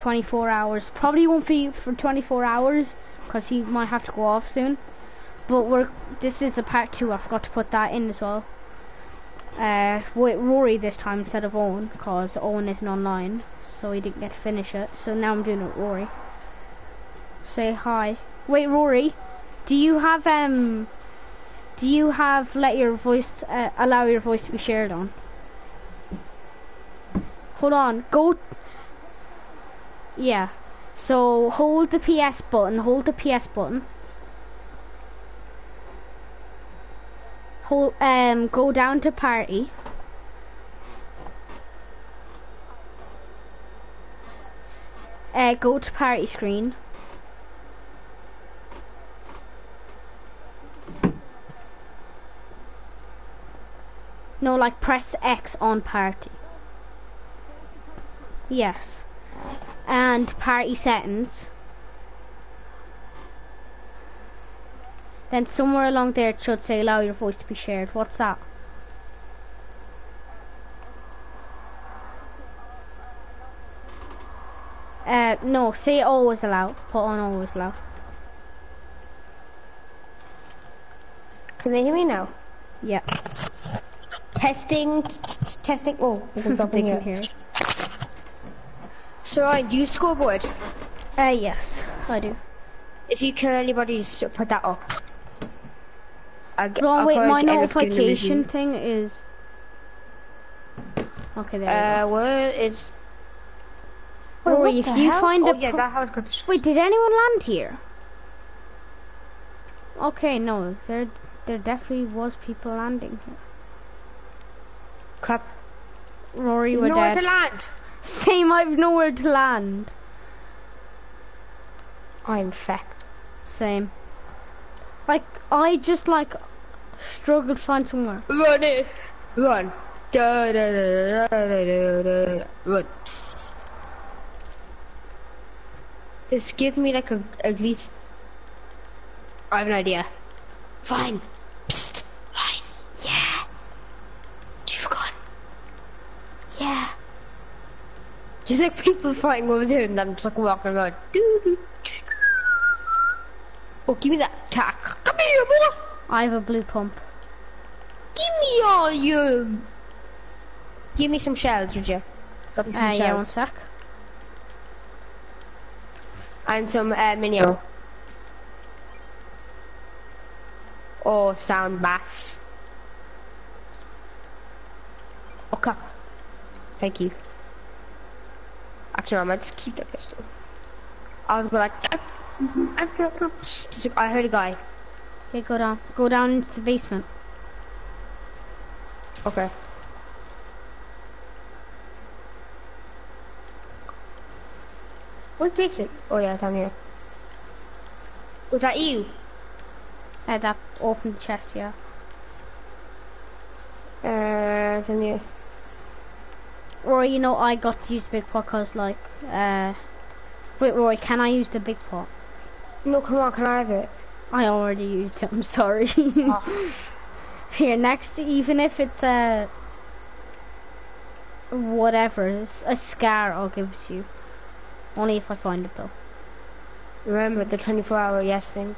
24 hours. Probably won't be for 24 hours because he might have to go off soon. But we're this is the part two. I forgot to put that in as well. Uh, with Rory this time instead of Owen because Owen isn't online, so he didn't get to finish it. So now I'm doing it Rory. Say hi. Wait, Rory, do you have um? Do you have let your voice uh, allow your voice to be shared on? Hold on. Go. Yeah. So hold the PS button. Hold the PS button. Hold. Um. Go down to party. Uh. Go to party screen. No, like press X on party. Yes. And party settings. Then somewhere along there it should say allow your voice to be shared. What's that? Uh, no, say always allow. Put on always allow. Can they hear me now? Yeah. Testing, t- t- testing. Oh, they in can here. hear it. So, I do scoreboard. Uh, yes, I do. If you kill anybody, put that up. I, Wrong, I'll wait, my end up giving them a notification thing is... Okay, there Uh, we where is? go. Rory, if you find oh, a... yeah, that house got Wait, did anyone land here? Okay, no, there there definitely was people landing here. crap. Rory, we're Nowhere dead. to land. Same, I've nowhere to land. I'm fecked. Same. Like, I just, like, struggle to find somewhere. Run it, run. Da, da, da, da, da, da, da, da, Run. Just give me like a at least. I have an idea. Fine. Psst. Fine. Yeah. You've gone. Yeah. Just like people fighting over there, and I'm just like walking around. Doo, doo. Oh, give me that tack. Come here, boy. I have a blue pump. Give me all your. Give me some shells, would you? Drop me some Uh, yeah, one shells. sec. And some uh, minio. Or sound bass. Okay. Thank you. Actually, I might just keep that pistol. I was go like. Just like- I heard a guy. Okay, go down. Go down into the basement. Okay. What's the basement? Oh yeah, down here. Was that you? Uh, that opened the chest, yeah. Uh, down here. Rory, you know, I got to use the big pot because, like, uh... Wait, Rory, can I use the big pot? No, come on, can I have it? I already used it, I'm sorry. Oh. Here, next, even if it's a... Whatever, a scar, I'll give it to you. Only if I find it, though. Remember the 24 hour yes thing.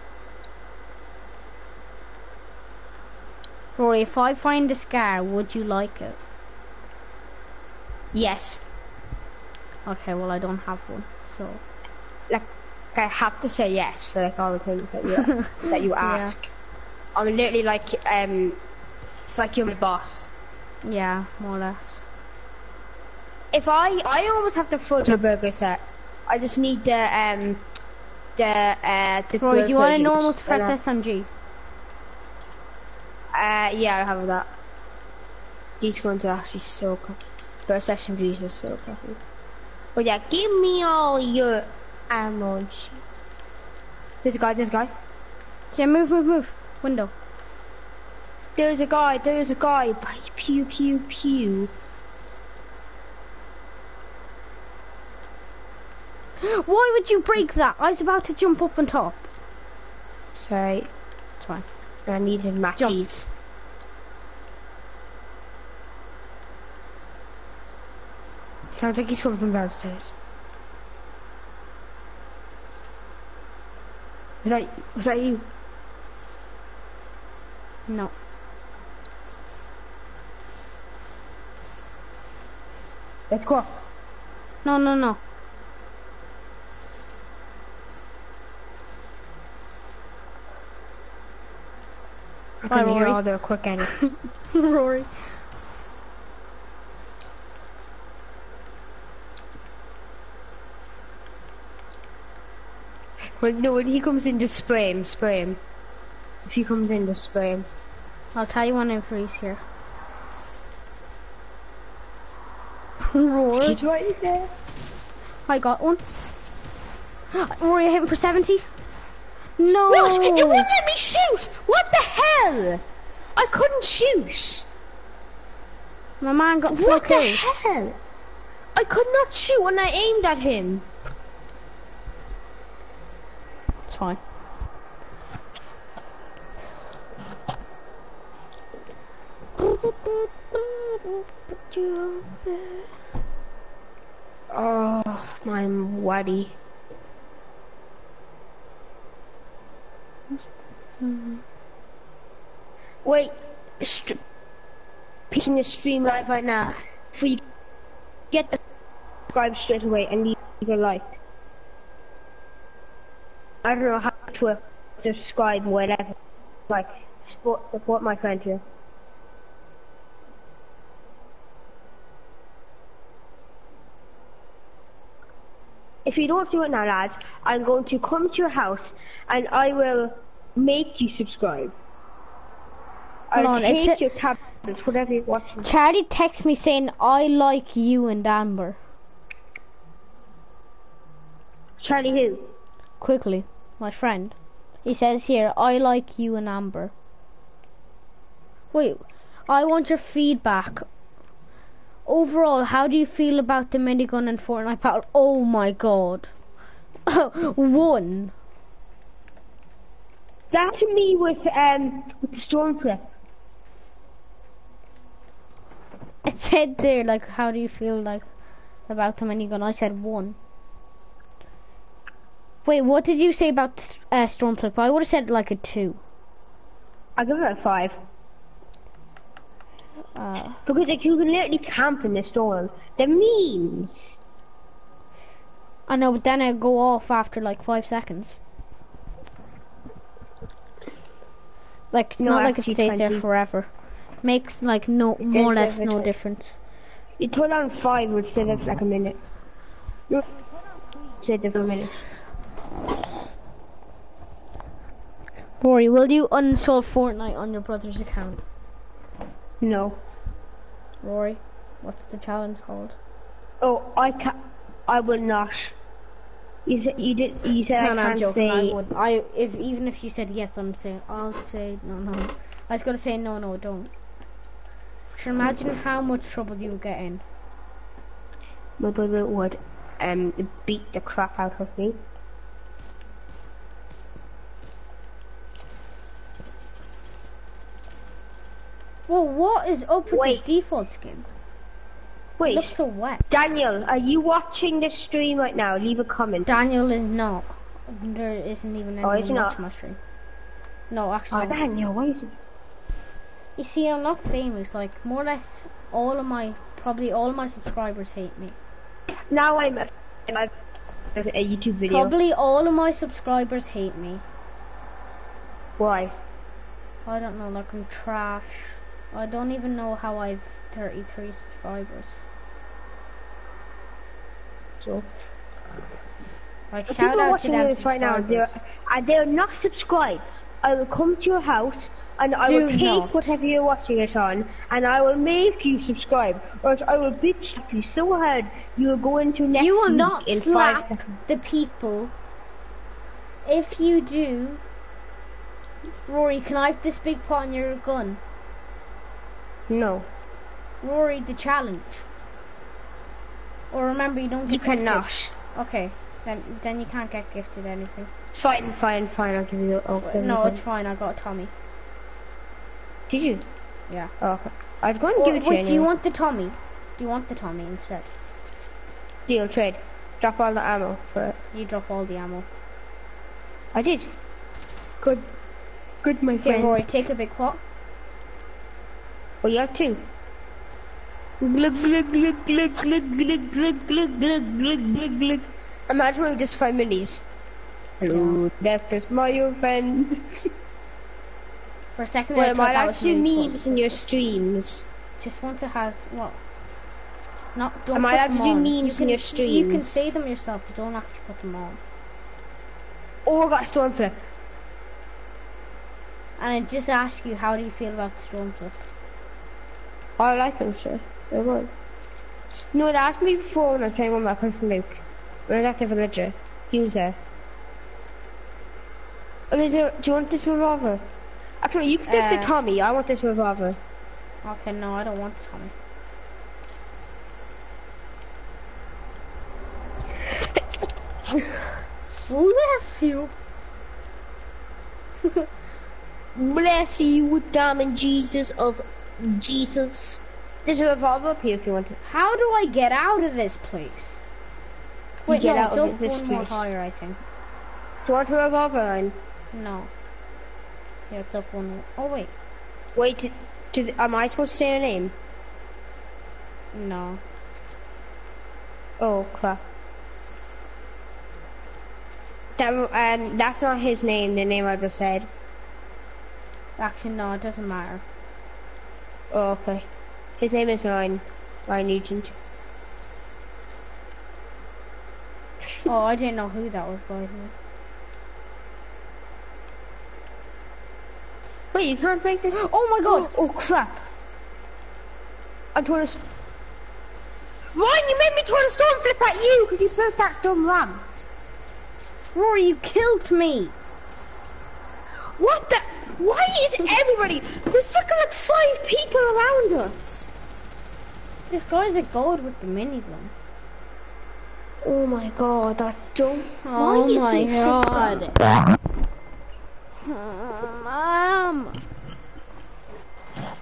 Rory, if I find a scar, would you like it? Yes. Okay, well, I don't have one, so... Like, I have to say yes for like all the things that you that you Yeah. ask. I'm literally like um, it's like you're my boss. Yeah, more or less. If I I almost have the full burger set. I just need the um the uh the. Grilled do you want a normal to press SMG? Uh, yeah, I have that. These guns are actually so cool. First session views are so cool. But yeah, give me all your ammo. There's a guy, there's a guy. Yeah, move, move, move. Window. There's a guy, there's a guy. Pew, pew, pew. Why would you break that? I was about to jump up on top. Sorry, It's fine. I needed matches. Sounds like he's coming from downstairs. Was that, was that you? No. Let's go. No, no, no. I can hear all the quick edits. Rory. When, no, when he comes in, just spray him, spray him. If he comes in, just spray him. I'll tell you when I freeze here. Rory. He's right there. I got one. Rory, I hit him for 70. No! No, it wouldn't let me shoot! What the hell? I couldn't shoot. My man got four What the hell? I could not shoot when I aimed at him. It's fine. Oh, my waddy. Wait, st- picking the stream live right now. Before you get the subscribe straight away and leave a like. I don't know how to describe whatever. Like, support, support my friend here. If you don't do it now, lads, I'm going to come to your house and I will make you subscribe. Hold I'll on, take your tablets, whatever you're watching. Charlie texts me saying, I like you and Amber. Charlie who? Quickly, my friend. He says here, I like you and Amber. Wait, I want your feedback. Overall, how do you feel about the minigun and Fortnite battle? Oh my god. One. That to me with um with the storm flip. It said there, like, how do you feel like about the minigun? I said one. Wait, what did you say about uh, Storm Flip? I would have said like a two. I give it a five. Uh, Because like you can literally camp in the storm. The memes. I know, but then I go off after like five seconds. Like it's No, not like it stays there 20. forever. Makes like no more or less no twen- difference. You turn on five would say that's like a minute. Say that's a minute. Rory, will you uninstall Fortnite on your brother's account? No. Rory, what's the challenge called? Oh, I can not I will not. You said you did. You said no, I no, can't joking. I would. I if even if you said yes, I'm saying I'll say no, no. I was gonna say no, no, don't. Sure, imagine how much trouble you would get in. My brother would um beat the crap out of me. Well, what is up with Wait. this default skin? It Wait, looks so wet. Daniel, are you watching the stream right now? Leave a comment. Daniel is not. There isn't even Oh, anyone is he not? watching my stream. No, actually. Oh. Daniel, why is it? You see, I'm not famous. Like more or less, all of my probably all my subscribers hate me. Now I'm a, a, a YouTube video. Probably all of my subscribers hate me. Why? I don't know. Like I'm trash. I don't even know how I've 33 subscribers. So. Like shout people out to watching them this right now, they're, and uh, they're not subscribed. I will come to your house and I will take not. whatever you're watching it on and I will make you subscribe or else I will bitch at you so hard you will go into next You will not slap the people. If you do, Rory, can I have this big pot on your gun? No, Rory, the challenge. Or remember, you don't get you gifted. cannot. Okay, then then you can't get gifted anything. Fine, fine, fine. I'll give you. Oh, No, it's fine. I got Tommy. Did you? Yeah. Oh, okay. I was going to Or, give it to wait, you. do you want the Tommy? Do you want the Tommy instead? Deal trade. Drop all the ammo for it. You drop all the ammo. I did. Good. Good, my Okay, friend. Rory, take a big pot. Oh, you have two. Glug, glug, glug, glug, glug, glug, glug, glug, glug, glug, glug, glug. Imagine we just five minis. Hello, that is my friend. For a second, Well, I it thought might that was actually me, memes in your streams. Just want to have what? Not don't I might put have to do memes you in can, your You can streams. say them yourself, but don't actually put them on. Oh, I got storm flip. And I just ask you, how do you feel about the storm flip? I like them, sure. They're good. No, it asked me before when I was playing with my cousin Luke. When I was at the villager. He was there. Oh, is there, do you want this revolver? Actually, you can take the Uh, Tommy. I want this revolver. Okay, no, I don't want the Tommy. Bless you. Bless you, Diamond Jesus of Jesus. There's a revolver up here if you want it. How do I get out of this place? Wait, get no, out of this one more higher, I think. Do you want a revolver line? No. Yeah, it's up one more. Oh, wait. Wait, to, to the, am I supposed to say your name? No. Oh, crap. That, um, that's not his name, the name I just said. Actually, no, it doesn't matter. Oh, okay. His name is Ryan. Ryan Nugent. oh, I didn't know who that was, by the way. Wait, you can't break this? Oh my god! Oh, oh crap. I told us. Ryan, you made me turn a storm flip at you because you broke that dumb ram. Rory, you killed me! What the? Why is everybody? There's fucking like five people around us. This guy's a god with the minigun. Oh my god, that dumb. Oh Why is my he so god. Mom!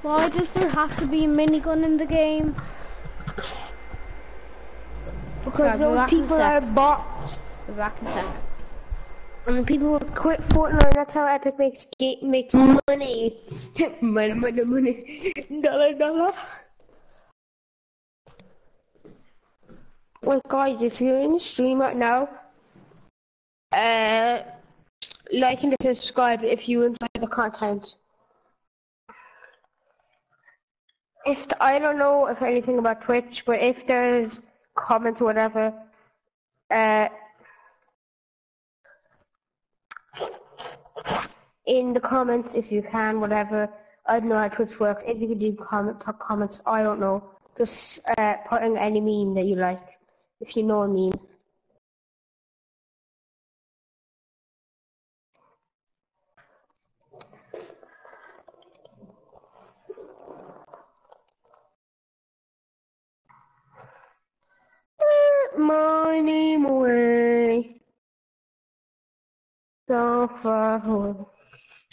Why does there have to be a minigun in the game? Because Sorry, those back in a people are bots. We're back in a second. And people will quit Fortnite. That's how Epic makes ga- makes money. money, money, money. Dollar, dollar. Well, guys, if you're in the stream right now, uh, like and subscribe if you enjoy the content. If I don't know if anything about Twitch, but if there's comments or whatever, uh, in the comments if you can, whatever. I don't know how Twitch works. If you could do comment, comments, I don't know. Just uh, put in any meme that you like, if you know a meme. My name away. So far away.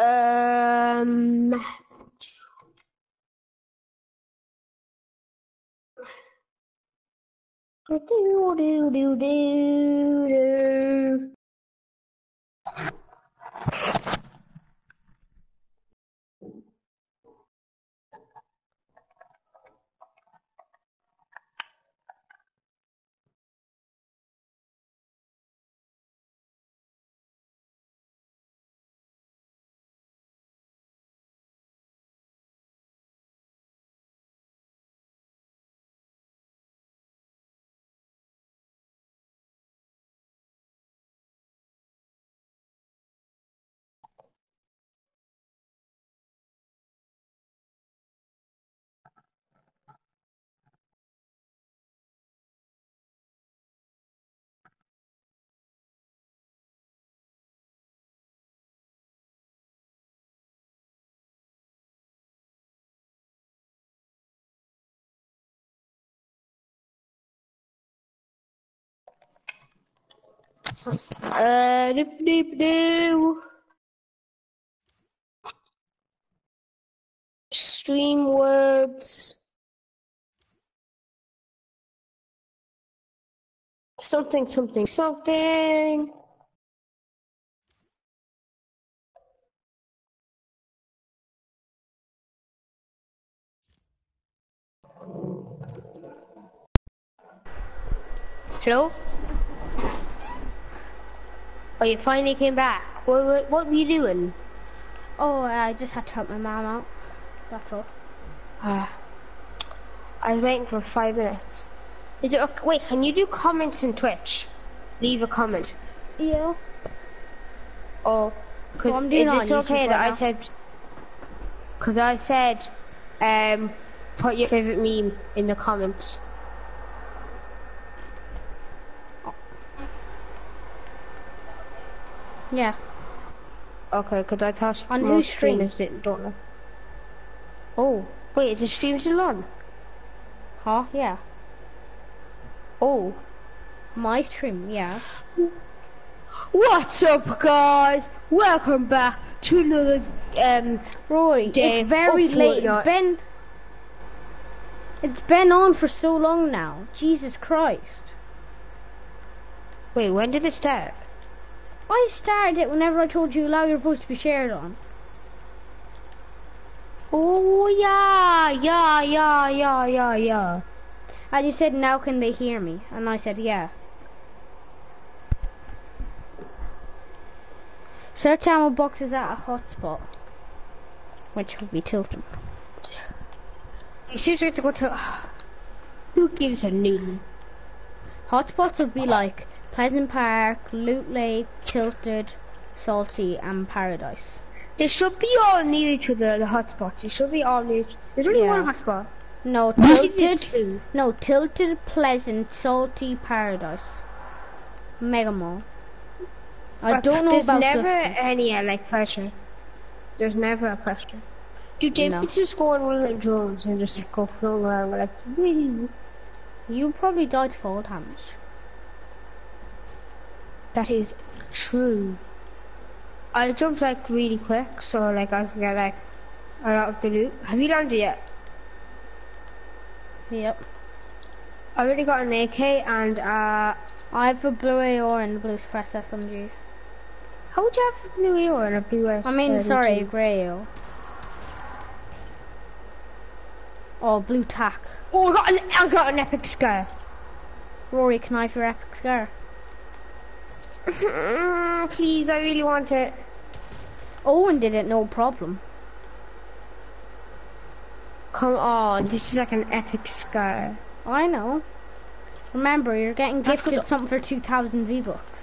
Um. Do do do do do. Uh, doop doop doo. Stream words. Something, something, something. Hello? Oh, you finally came back. What, what, what were you doing? Oh, I just had to help my mom out. That's all. Uh, I was waiting for five minutes. Is it okay? Wait, can you do comments in Twitch? Leave a comment. Yeah. Could, Well, is it this okay that right I said? Because I said, um, put your favorite meme in the comments. Yeah. Okay, because I thought On whose stream? streamers didn't don't know. Oh. Wait, is the stream still on? Huh? Yeah. Oh. My stream, yeah. What's up, guys? Welcome back to another um. Rory, Day it's very late. It's been... It's been on for so long now. Jesus Christ. Wait, when did it start? I started it whenever I told you allow your voice to be shared on. Oh yeah, yeah, yeah, yeah, yeah, yeah. And you said, now can they hear me? And I said, yeah. Search ammo boxes at a hotspot. Which would be Tilted. You seriously have to go to. Who gives a noodle? Hotspots would be like Pleasant Park, Loot Lake, Tilted, Salty, and Paradise. They should be all near each other. The hotspots. They should be all near. There's only Yeah. one hotspot. No, Tilted. No, Tilted, Pleasant, Salty, Paradise. Mega Mall. I But don't know There's about never Dustin. any uh, like pressure. There's never a pressure. Dude, they No. just go on one of the drones and just like, go floating around like, wee. You probably died four damage. That is true. I jumped like really quick, so like I could get like a lot of the loot. Have you landed yet? Yep. I already got an AK and uh, I have a blue AR and a blue suppressed SMG. how would you have a blue AR and a blue S? I mean, sorry, a grey AR. Oh, blue tack. Oh, I got an I got an epic scar. Rory, can I have your epic scar? Mm, please, I really want it. Owen did it, no problem. Come on, this is like an epic scar. I know. Remember, you're getting That's gifted something for 2,000 V-Bucks.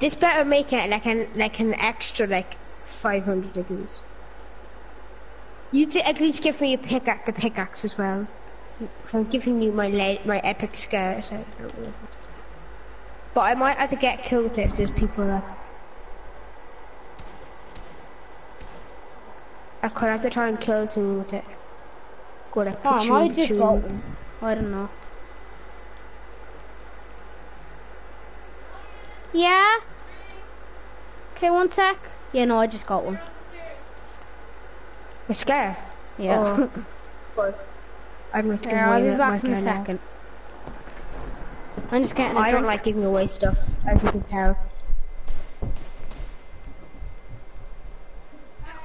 This better make it like an like an extra like 500 degrees. You th- at least give me a pickaxe, the pickaxe as well. I'm giving you my my epic scar. So I don't know. But I might have to get killed if there's people like. I could have to try and kill someone with it. Go like Oh, I might just got one. I don't know. Yeah? Okay, one sec. Yeah, no, I just got one. A scar. Yeah. Oh. I'm not yeah, I'll be back in a second. now. I'm just getting a I don't like giving away stuff, as you can tell.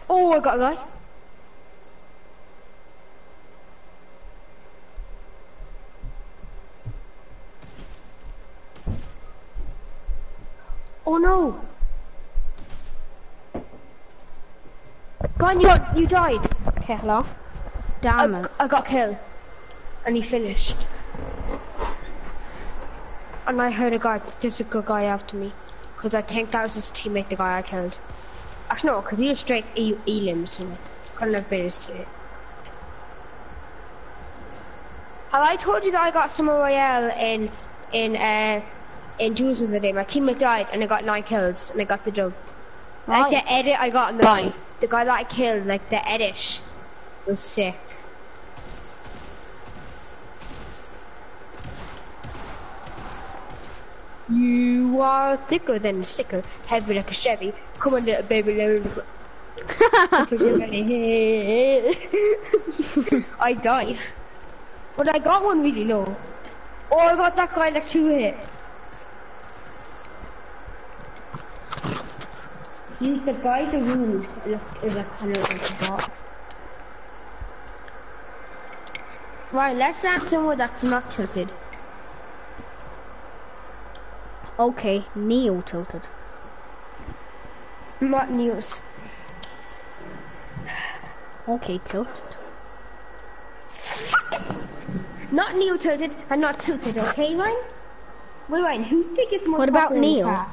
Oh, I got a guy. Oh no! Brian, you got, you died. Okay, hello? Damn I, it. I got killed. And he finished. And I heard a guy, there's a good guy after me. Because I think that was his teammate, the guy I killed. Actually, no, because he was straight E- Elim, so couldn't have been his teammate. Have I told you that I got Summer Royale in, in, uh, in Jules the day? My teammate died and I got nine kills and I got the dub. Like Right. the edit I got in the line. The guy that I killed, like the edit was sick. You are thicker than a sticker, heavy like a Chevy. Come on, little baby, little. I died. But I got one really low. Oh, I got that guy like two hit. He's the guy the rude is a kind of like a bot. Right, let's add someone that's not tilted. Okay, Neo tilted. Not news. Okay, tilted. Not Neo tilted and not tilted, okay, Ryan? Wait, Ryan, who think is more What about popular in Neo?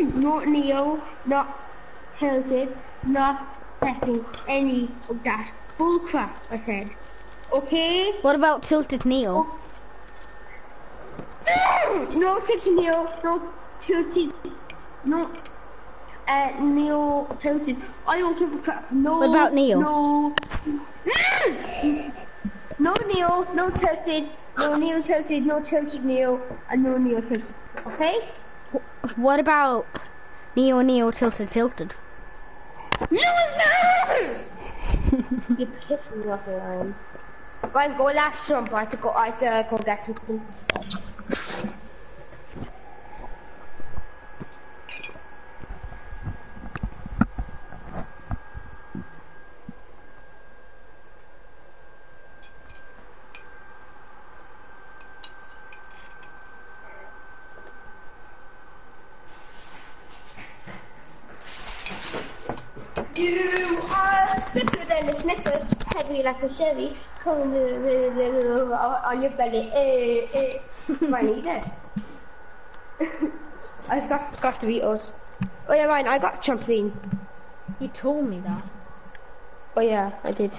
Mm, Not Neo, not tilted, not pressing any of that bullcrap I said. Okay? What about tilted Neo? Mm, No tilted Neo, no tilted, no uh, Neo tilted. I don't give a crap. No. What about Neo? No. No Neo, no tilted, no Neo tilted, no tilted Neo, and no Neo tilted. Okay? What about Neo Neo tilted tilted? No, no! You're pissing me off, Ryan. Ryan, go last. I have to go. I have to go get some. You are thicker than a Snickers, heavy like a Chevy, on your belly. Eh, eh. Mine, eat it. I've got, got the Beatles. Oh yeah, mine, I got trampoline. You told me that. Oh yeah, I did.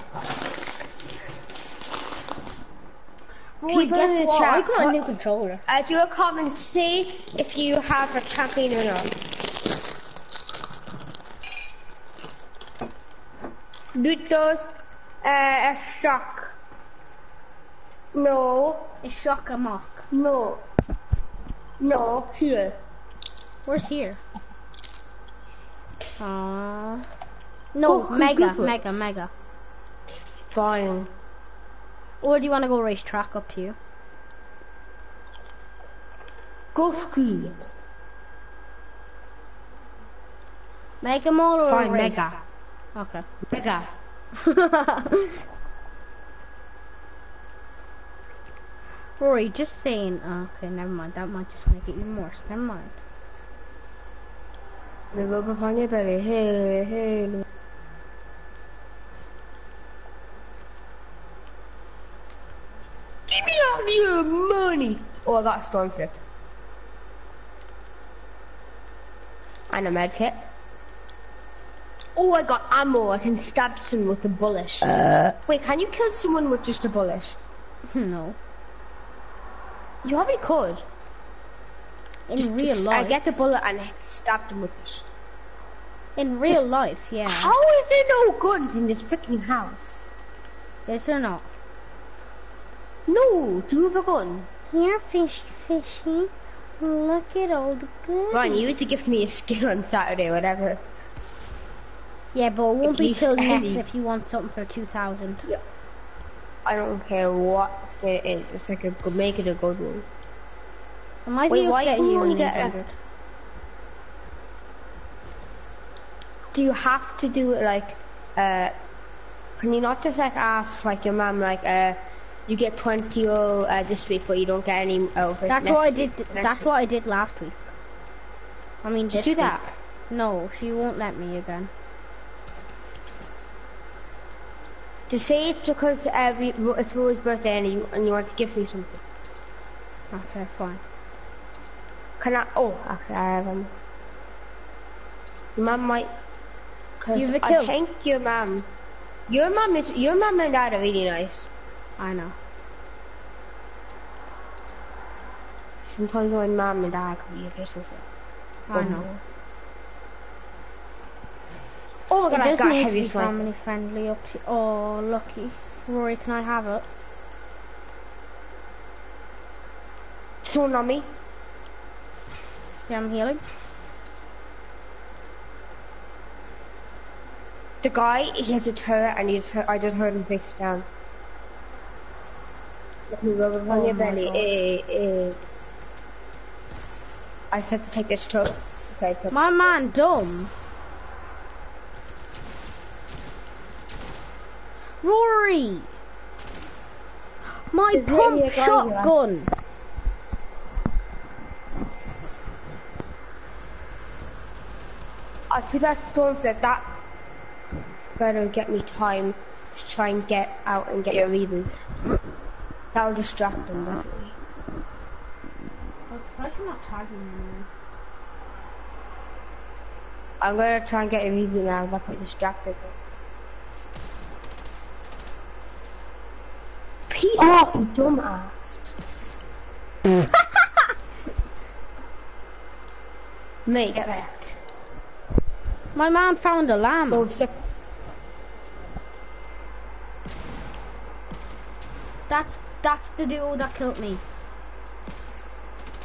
Boy, People guess in the what? I chat, got a what- new controller. Uh, do a comment, see if you have a trampoline or not. Because, uh, a shock. No, It's shock a mock. no, no, here. Where's here? Uh, no, Go- mega, go mega, mega. Fine. Or do you want to go race track up to you? Go ski. Mega mall or Fine, race? mega. Okay. Mega. Rory, just saying. Oh, okay, never mind. That might just make it even worse. Never mind. Rub up on your belly. Hey, hey. Give me all your money. Oh, I got a storm flip. And a med kit. Oh, I got ammo. I can stab someone with a bullet. Uh. Wait, can you kill someone with just a bullet? no. You probably could. In Just- real just, life. get the bullet and stab them with it. In real just- life, yeah. How is there no guns in this freaking house? Is there not? No, do you have a gun? Here, fish, fishy. Look at all the guns. Ryan, you need to give me a skill on Saturday, whatever. Yeah, but it won't be till next if you want something for 2,000. I don't care what skin it is. Just like a, make it a good one. Am I Wait, why can you only get, get like, Do you have to do it like? Uh, can you not just like ask like your mom like uh, you get twenty euro uh, this week, but you don't get any over That's what I did. next That's week? what I did last week. I mean, Just do that. No, she won't let me again. To say it's because uh, we, it's Rory's birthday and you and you want to give me something. Okay, fine. Can I? Oh, okay, I have um. Your mum might. Cause You've I kill. think your mum, your mum is your mum and dad are really nice. I know. Sometimes my mum and dad can be a bit of. I know. Oh my god, I does got a heavy be sniper. family friendly up to. Oh, lucky. Rory, can I have it? Someone on me. Yeah, I'm healing. The guy, he has a turret and he just I just heard him face down. Let me rub it on Oh your belly. Eh, eh. I just have to take this turret. Okay. My man, dumb. Rory! My Is pump any guy here? shotgun! I took that storm flip, that better get me time to try and get out and get your reboot. That'll distract them, definitely. I was surprised you're not tagging me. I'm gonna try and get your reboot now, that might distract them. Pete off, you dumbass. Mate, get out. My man found a lamb. Sick. That's that's the duo that killed me.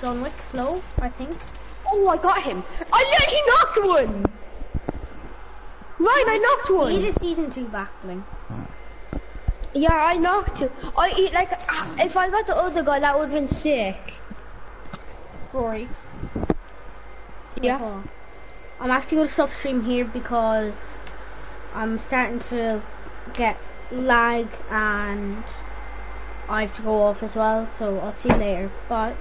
John Wick slow, I think. Oh, I got him. Oh, I literally knocked one. Right, I knocked one. He is season two backbling. Yeah, I knocked you. I eat like if I got the other guy, that would have been sick. Rory. Yeah. Hold. I'm actually going to stop stream here because I'm starting to get lag and I have to go off as well. So I'll see you later. Bye.